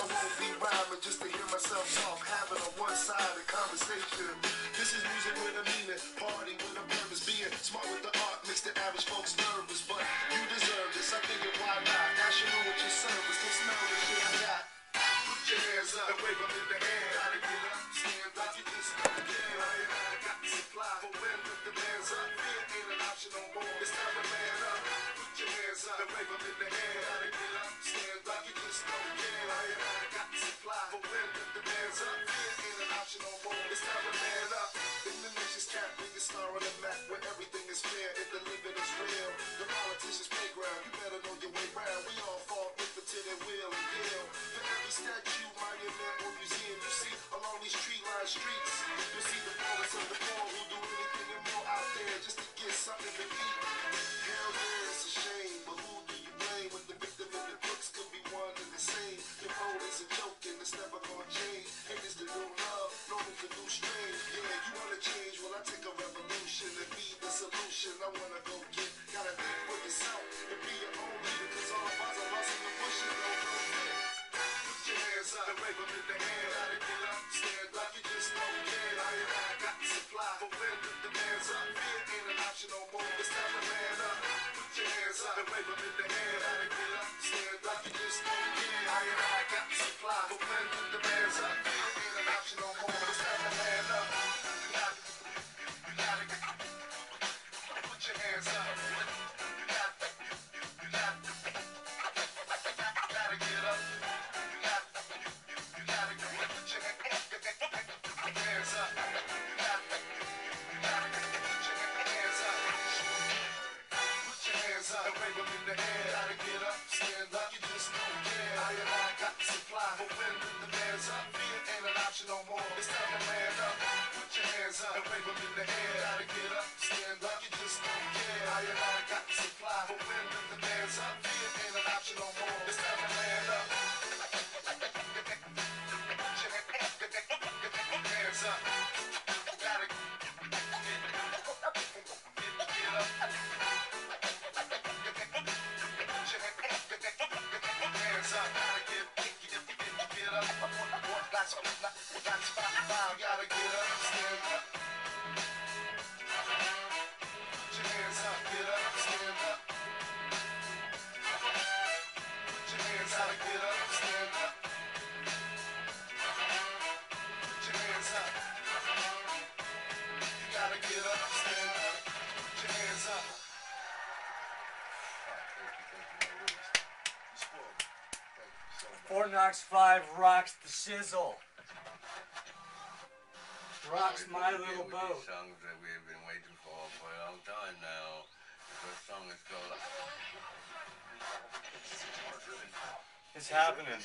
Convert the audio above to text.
I won't be rhyming just to hear myself talk, having a one-sided conversation. This is music with a meaning, party with a purpose, being smart with the art makes the average folks nervous. But you deserve this, I figured why not? National with your service, can smell the shit I got. Put your hands up and wave in the air. Gotta get up, stand up, you just don't care. I I got the supply for when the bands up. Fear ain't an option no more. It's time to man up. Put your hands up and wave in the air. It's time to man up. In the nation's biggest star on the map where everything is fair and the living is real. The politicians' playground, you better know your way round. We all fall victim to their will and deal. For every statue, monument, or museum you see along these tree-lined streets, you'll see the poorest of the poor who do anything and more out there just to get something to eat. Solution. I wanna go get, gotta think for yourself and be your own leader. Cause all us are lost in the bush and don't fit. Put your hands up and wave them in the air. Gotta get up, stand up, you just don't care. I and I got the supply for when the demands up. Fear ain't an option no more. It's time to man up. Put your hands up and wave them in the air. Gotta get up, stand up, you just don't care. I and I Up and wave them in the air. Gotta get up, stand up, you just don't care. I and I got the supply for when the band's up. Fear ain't an option no more. It's time to man up. Put your hands up and wave them in the air. Gotta get up, stand up, Fort Knox 5 rocks the shizzle. Rocks my little with boat. These songs that we've been waiting for for a long time now. The first song is called It's happening.